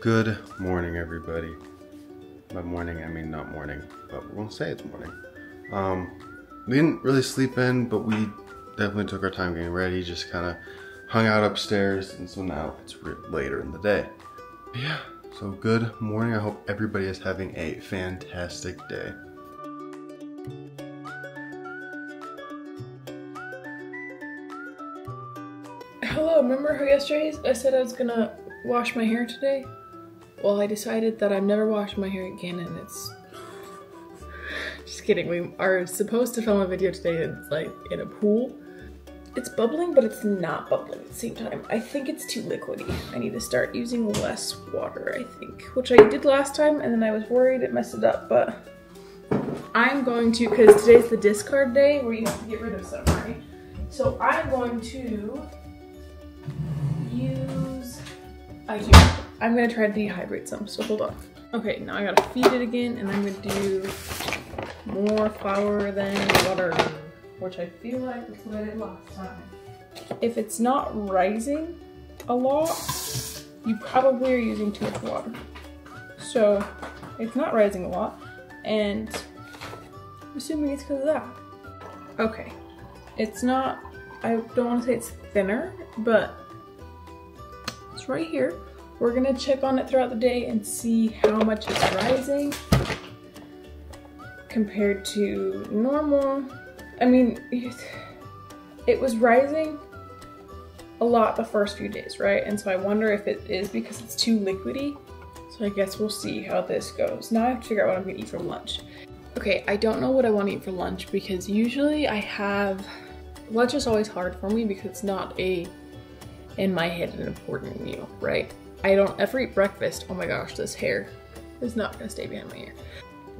Good morning, everybody. By morning, I mean not morning, but we won't say it's morning. Um, we didn't really sleep in, but we definitely took our time getting ready. Just kind of hung out upstairs, and so now it's later in the day. Yeah. So good morning. I hope everybody is having a fantastic day. Hello, remember how yesterday I said I was gonna wash my hair today? Well, I decided that I'm never washing my hair again and it's... Just kidding, we are supposed to film a video today that's like in a pool. It's bubbling, but it's not bubbling at the same time. I think it's too liquidy. I need to start using less water, I think, which I did last time and then I was worried it messed it up, but I'm going to, because today's the discard day where you have to get rid of stuff, right? So I'm going to use, I I'm gonna try to dehydrate some, so hold on. Okay, now I gotta feed it again and I'm gonna do more flour than water, which I feel like is what I did last time. If it's not rising a lot, you probably are using too much water. So it's not rising a lot and I'm assuming it's because of that. Okay, it's not, I don't want to say it's thinner, but it's right here. We're gonna check on it throughout the day and see how much it's rising compared to normal. I mean, it, was rising a lot the first few days, right? And so I wonder if it is because it's too liquidy. So I guess we'll see how this goes. Now I have to figure out what I'm gonna eat for lunch. Okay, I don't know what I want to eat for lunch because usually I have, lunch is always hard for me because it's not a, in my head, an important meal, right? I don't ever eat breakfast. Oh my gosh, this hair is not gonna stay behind my ear.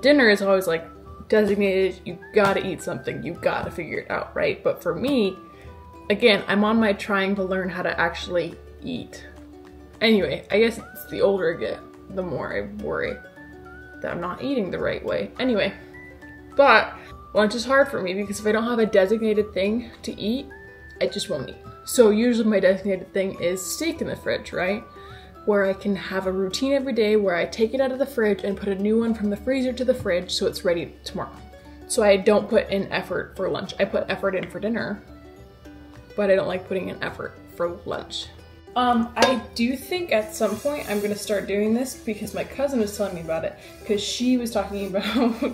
Dinner is always like designated, you gotta eat something, you gotta figure it out, right? But for me, again, I'm on my trying to learn how to actually eat. Anyway, I guess it's the older I get, the more I worry that I'm not eating the right way. Anyway, but lunch is hard for me because if I don't have a designated thing to eat, I just won't eat. So usually my designated thing is steak in the fridge, right? Where I can have a routine every day where I take it out of the fridge and put a new one from the freezer to the fridge so it's ready tomorrow. So I don't put in effort for lunch. I put effort in for dinner, but I don't like putting in effort for lunch. Um, I do think at some point I'm gonna start doing this because my cousin was telling me about it because she was talking about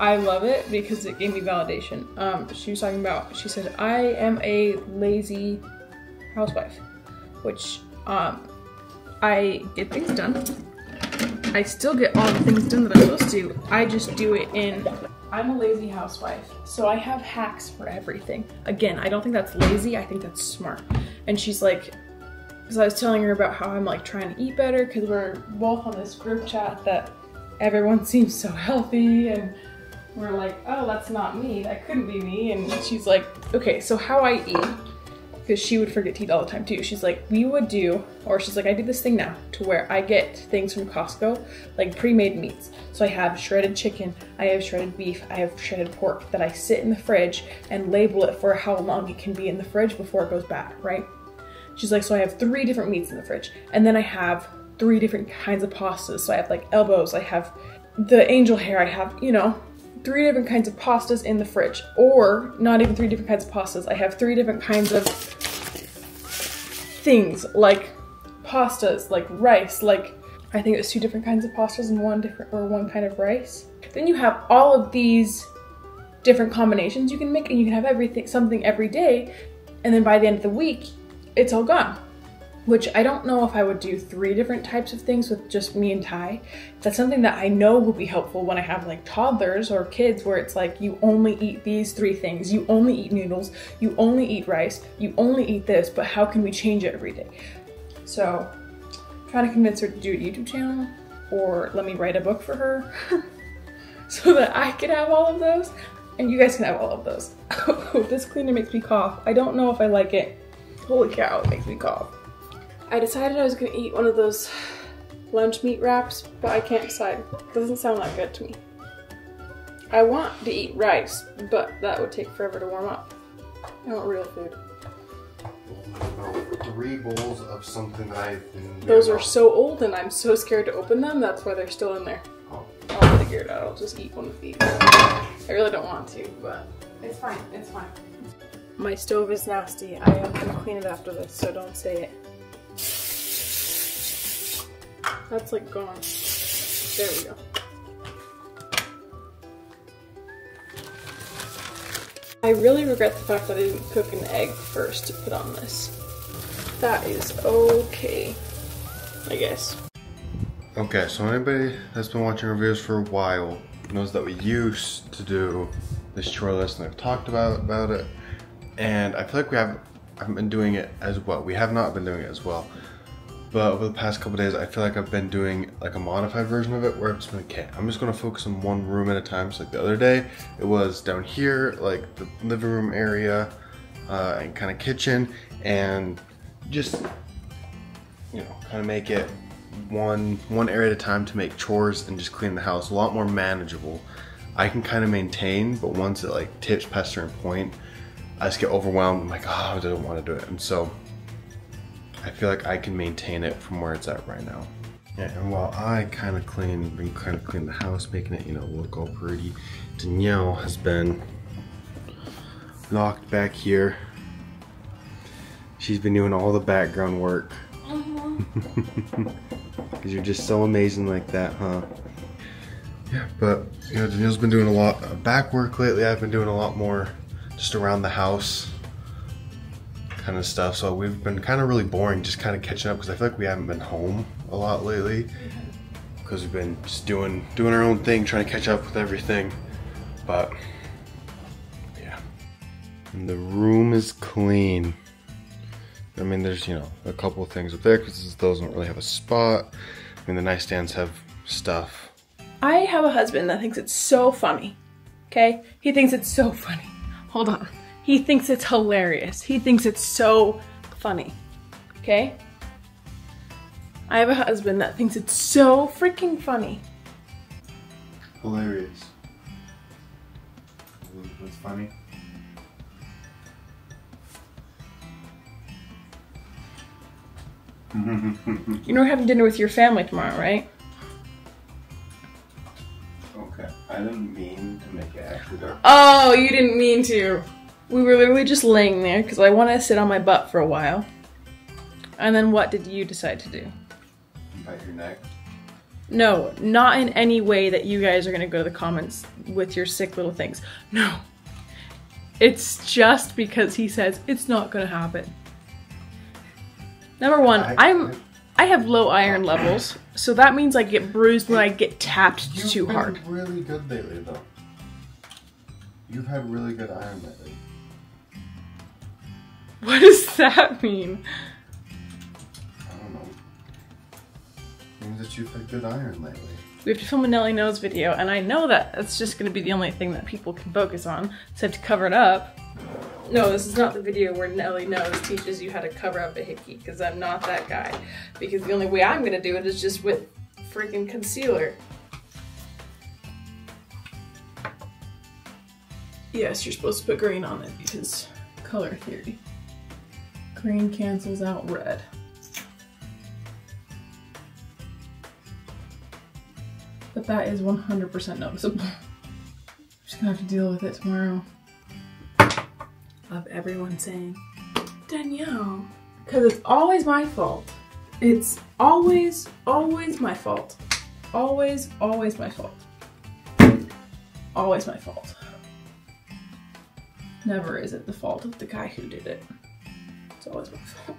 I love it because it gave me validation. Um, she was talking about she said I am a lazy housewife, which um, I get things done. I still get all the things done that I'm supposed to. I just do it in I'm a lazy housewife, so I have hacks for everything. Again, I don't think that's lazy, I think that's smart. And she's like, because I was telling her about how I'm like trying to eat better because we're both on this group chat that everyone seems so healthy and we're like, oh, that's not me. That couldn't be me. And she's like, okay, so how I eat, because she would forget to eat all the time too. She's like, we would do, or she's like, I do this thing now to where I get things from Costco, like pre-made meats. So I have shredded chicken, I have shredded beef, I have shredded pork that I sit in the fridge and label it for how long it can be in the fridge before it goes bad, right? She's like, so I have three different meats in the fridge. And then I have three different kinds of pastas. So I have like elbows, I have the angel hair, I have, you know, three different kinds of pastas in the fridge. Or not even three different kinds of pastas. I have three different kinds of things like pastas, like rice, like I think it was two different kinds of pastas and one different or one kind of rice. Then you have all of these different combinations you can make and you can have everything something every day and then by the end of the week it's all gone. Which I don't know if I would do three different types of things with just me and Ty. That's something that I know will be helpful when I have like toddlers or kids where it's like you only eat these three things. You only eat noodles, you only eat rice, you only eat this, but how can we change it every day? So I'm trying to convince her to do a YouTube channel or let me write a book for her so that I can have all of those and you guys can have all of those. Oh, this cleaner makes me cough. I don't know if I like it. Holy cow, it makes me cough. I decided I was gonna eat one of those lunch meat wraps, but I can't decide. It doesn't sound that good to me. I want to eat rice, but that would take forever to warm up. I want real food. three bowls of something that I've been. Those are so old and I'm so scared to open them. That's why they're still in there. Oh. I'll figure it out. I'll just eat one of these. I really don't want to, but it's fine. It's fine. My stove is nasty. I am gonna clean it after this, so don't say it. That's like gone. There we go. I really regret the fact that I didn't cook an egg first to put on this. That is okay, I guess. Okay, so anybody that's been watching our videos for a while knows that we used to do this chore list and I've talked about about it. And I feel like we have haven't been doing it as well. We have not been doing it as well. But over the past couple days, I feel like I've been doing like a modified version of it where it's been okay. I'm just gonna focus on one room at a time. So like the other day, it was down here, like the living room area uh, and kind of kitchen, and just you know, kind of make it one one area at a time to make chores and just clean the house a lot more manageable. I can kind of maintain, but once it like tips past a certain point, I just get overwhelmed. I'm like, oh, I don't want to do it, and so I feel like I can maintain it from where it's at right now. Yeah, and while I kind of clean, been kind of clean the house, making it you know look all pretty, Danielle has been locked back here. She's been doing all the background work. Uh-huh. Because you're just so amazing like that, huh? Yeah, but you know, Danielle's been doing a lot of back work lately. I've been doing a lot more just around the house kind of stuff. So we've been kind of really boring, just kind of catching up because I feel like we haven't been home a lot lately mm-hmm. because we've been just doing doing our own thing, trying to catch up with everything. But yeah, and the room is clean. I mean, there's, you know, a couple of things up there because those don't really have a spot. I mean, the nightstands have stuff. I have a husband that thinks it's so funny. Okay? He thinks it's so funny. Hold on. He thinks it's hilarious. He thinks it's so funny. Okay? I have a husband that thinks it's so freaking funny. Hilarious. What's funny? You know we're having dinner with your family tomorrow, right? Okay, I didn't mean to make it actually dark. Oh, you didn't mean to. We were literally just laying there because I wanted to sit on my butt for a while. And then what did you decide to do? Bite your neck. No, not in any way that you guys are gonna go to the comments with your sick little things. No. It's just because he says it's not gonna happen. Number one, I- I'm I have low iron levels, so that means I get bruised when I get tapped too hard. You've been really good lately, though. You've had really good iron lately. What does that mean? I don't know. Means that you've had good iron lately. We have to film a Nelly Knows video, and I know that that's just gonna be the only thing that people can focus on, so I have to cover it up. No, this is not the video where Nelly Knows teaches you how to cover up a hickey, because I'm not that guy. Because the only way I'm gonna do it is just with freaking concealer. Yes, you're supposed to put green on it because color theory. Green cancels out red. But that is 100% noticeable. I'm just gonna have to deal with it tomorrow. Of everyone saying, Danielle. Because it's always my fault. It's always, always my fault. Always, always my fault. Always my fault. Never is it the fault of the guy who did it. It's always my fault.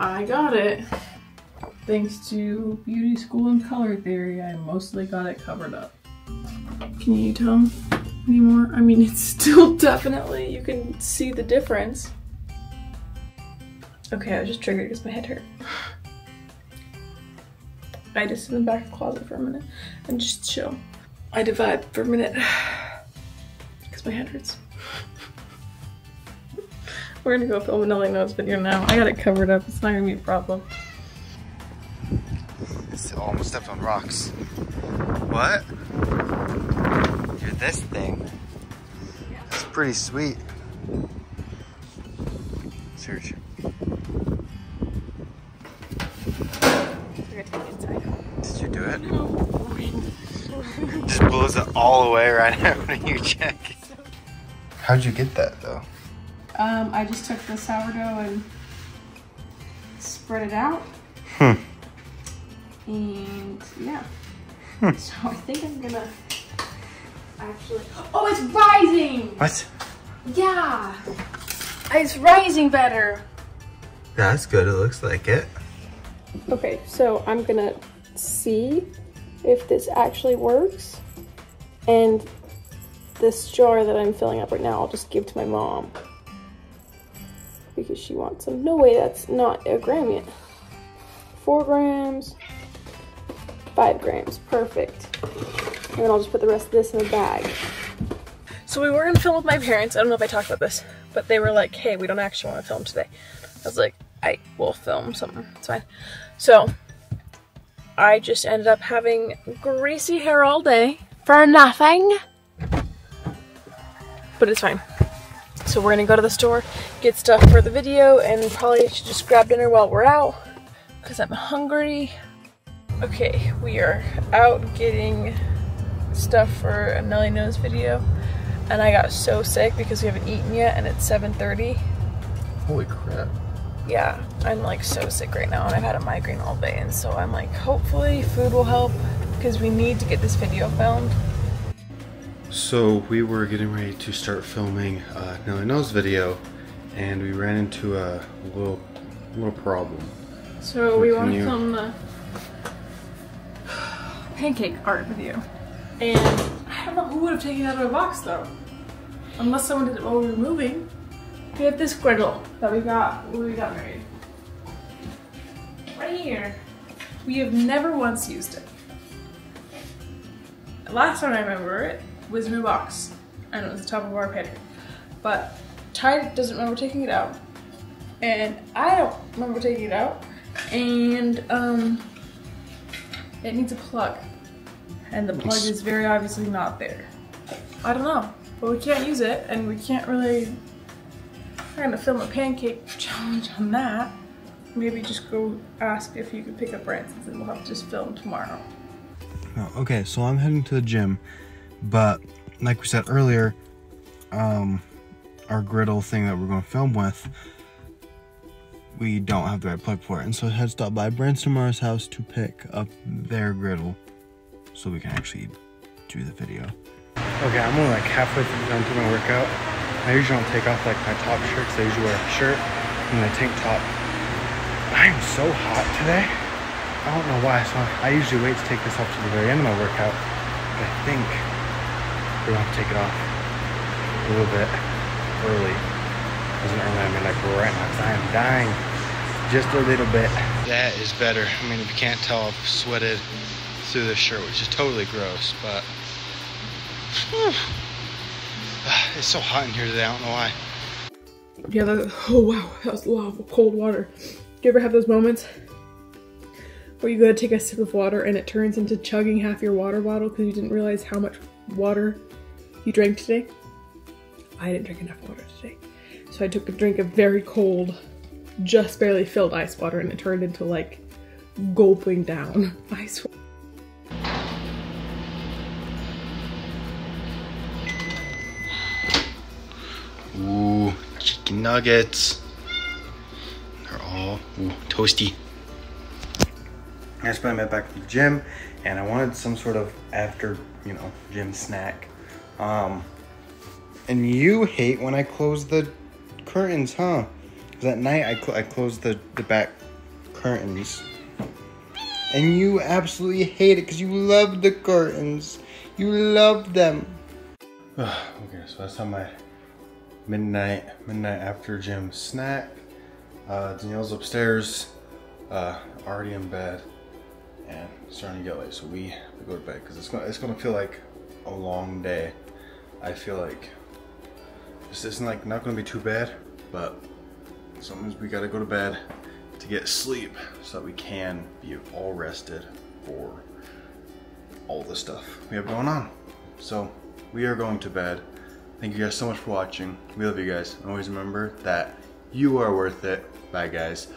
I got it. Thanks to beauty school and color theory, I mostly got it covered up. Can you tell anymore? I mean, it's still definitely, you can see the difference. Okay, I was just triggered because my head hurt. I just sit in the back of the closet for a minute and just chill. I divide for a minute because my head hurts. We're gonna go film a Nelly Knows video now. I got it covered up. It's not gonna be a problem. It's almost stepped on rocks. What? Dude, this thing. It's pretty sweet. Search. Did you do it? Just blows it all away right now when you check. How'd you get that though? Um, I just took the sourdough and spread it out. Hmm. And yeah. Hmm. So I think I'm gonna actually. Oh, it's rising! What? Yeah! It's rising better. That's good. It looks like it. Okay, so I'm gonna see if this actually works. And this jar that I'm filling up right now, I'll just give to my mom. Because she wants some. No way, that's not a gram yet. Four grams, five grams, perfect. And then I'll just put the rest of this in a bag. So we were gonna film with my parents. I don't know if I talked about this, but they were like, hey, we don't actually want to film today. I was like, I will film something. It's fine. So I just ended up having greasy hair all day for nothing. But it's fine. So we're gonna go to the store, get stuff for the video, and probably should just grab dinner while we're out because I'm hungry. Okay, we are out getting stuff for a Nelly Knows video. And I got so sick because we haven't eaten yet and it's 7.30. Holy crap. Yeah, I'm like so sick right now and I've had a migraine all day and so I'm like hopefully food will help because we need to get this video filmed. So we were getting ready to start filming uh, Nelly Knows video and we ran into a little little problem. So we want to you- film the pancake art video. And I don't know who would have taken it out of a box though. Unless someone did it while we were moving. We have this griddle that we got when we got married. Right here. We have never once used it. Last time I remember it was box. And it was the top of our pantry. But Ty doesn't remember taking it out. And I don't remember taking it out. And um it needs a plug. And the plug is very obviously not there. I don't know. But we can't use it and we can't really we're gonna film a pancake challenge on that. Maybe just go ask if you could pick up Branson's and we'll have to just film tomorrow. Oh, okay, so I'm heading to the gym, but like we said earlier, um, our griddle thing that we're going to film with, we don't have the right plug for it, and so I had to stop by house to pick up their griddle, so we can actually do the video. Okay, I'm only like halfway done through my workout. I usually don't take off like my top shirt, because I usually wear a shirt and a tank top. I am so hot today. I don't know why, so I usually wait to take this off to the very end of my workout. But I think we're gonna have to take it off a little bit early. Wasn't early, I mean like right now, because I am dying just a little bit. That is better. I mean, if you can't tell, I've sweated through this shirt, which is totally gross, but it's so hot in here today, I don't know why. Yeah, that, oh wow, that was a lot of cold water. Do you ever have those moments where you go to take a sip of water and it turns into chugging half your water bottle because you didn't realize how much water you drank today? I didn't drink enough water today. So I took a drink of very cold, just barely filled ice water and it turned into like gulping down ice water. Ooh, chicken nuggets. They're all ooh, toasty. I just went back to the gym and I wanted some sort of after, you know, gym snack. Um, and you hate when I close the curtains, huh? Because at night I, cl- I close the, the back curtains. And you absolutely hate it because you love the curtains. You love them. okay, so that's how my midnight midnight after gym snack. Uh, Danielle's upstairs, uh, already in bed, and starting to get late, so we, we go to bed because it's gonna it's gonna feel like a long day. I feel like this isn't like not gonna be too bad, but sometimes we gotta go to bed to get sleep so that we can be all rested for all the stuff we have going on. So we are going to bed. Thank you guys so much for watching. We love you guys. And always remember that you are worth it. Bye guys.